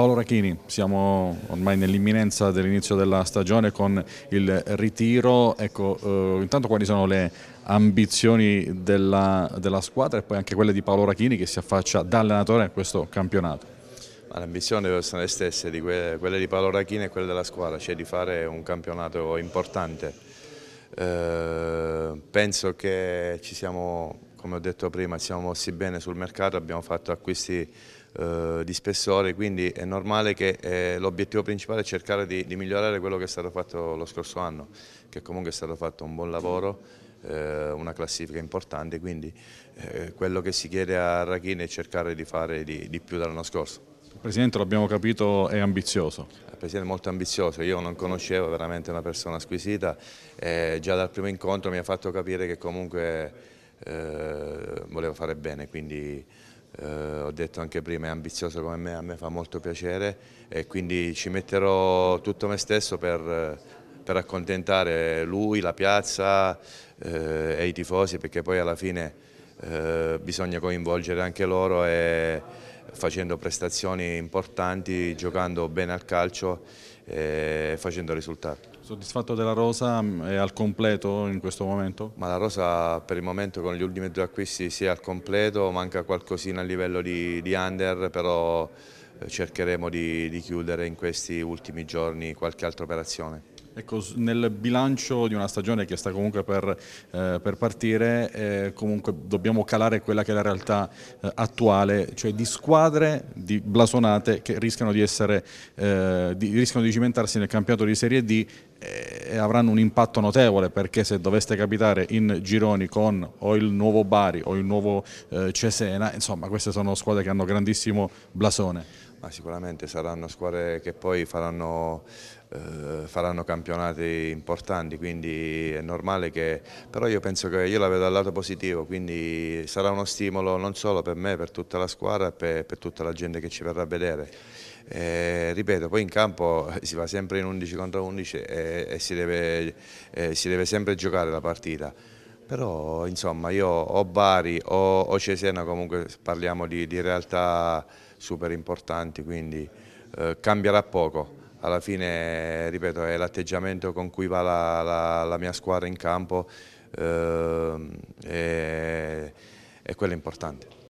Paolo Rachini, siamo ormai nell'imminenza dell'inizio della stagione con il ritiro, ecco, eh, intanto quali sono le ambizioni della, della, squadra e poi anche quelle di Paolo Rachini che si affaccia da allenatore a questo campionato? Le ambizioni essere le stesse, di quelle, quelle, di Paolo Rachini e quelle della squadra, cioè di fare un campionato importante. Eh, penso che ci siamo come ho detto prima siamo mossi bene sul mercato, abbiamo fatto acquisti eh, di spessore, quindi è normale che eh, l'obiettivo principale è cercare di, di, migliorare quello che è stato fatto lo scorso anno, che comunque è stato fatto un buon lavoro, eh, una classifica importante, quindi eh, quello che si chiede a Rachini è cercare di fare di, di più dell'anno scorso. Il Presidente, l'abbiamo capito, è ambizioso. Il Presidente è molto ambizioso, io non conoscevo veramente una persona squisita, eh, già dal primo incontro mi ha fatto capire che comunque eh, voleva fare bene, quindi eh, ho detto anche prima è ambizioso come me, a me fa molto piacere e quindi ci metterò tutto me stesso per, per accontentare lui, la piazza eh, e i tifosi perché poi alla fine eh, bisogna coinvolgere anche loro e facendo prestazioni importanti, giocando bene al calcio e facendo risultati. Soddisfatto della rosa mm, è al completo in questo momento? Ma la rosa per il momento con gli ultimi due acquisti si è al completo, manca qualcosina a livello di, di under, però eh, cercheremo di, di chiudere in questi ultimi giorni qualche altra operazione. Ecco, nel bilancio di una stagione che sta comunque per, eh, per partire, eh, comunque dobbiamo calare quella che è la realtà eh, attuale, cioè di squadre di blasonate che rischiano di, essere, eh, di, rischiano di cimentarsi nel campionato di Serie D eh, e avranno un impatto notevole perché se doveste capitare in gironi con o il nuovo Bari o il nuovo eh, Cesena, insomma queste sono squadre che hanno grandissimo blasone. Ma sicuramente saranno squadre che poi faranno, eh, faranno, campionati importanti, quindi è normale che... però io penso che io la vedo dal lato positivo, quindi sarà uno stimolo non solo per me, per tutta la squadra e per, per tutta la gente che ci verrà a vedere. Eh, ripeto, poi in campo si va sempre in 11 contro 11 e, e si, deve, eh, si deve sempre giocare la partita però insomma io o Bari o, o Cesena comunque parliamo di, di realtà super importanti, quindi eh, cambierà poco. Alla fine, ripeto, è l'atteggiamento con cui va la, la, la, mia squadra in campo eh, e, e quello è importante.